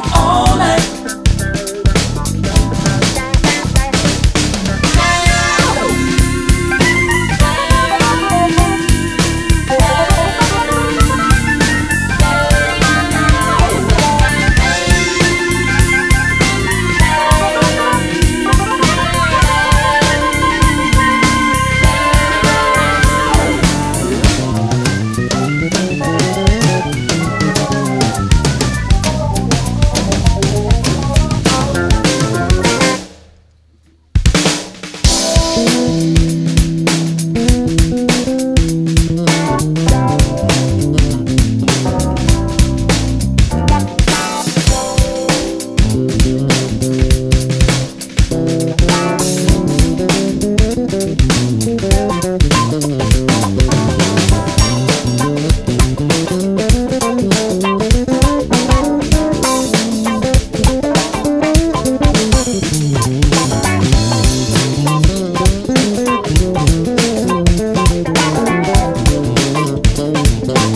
all night.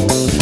Thank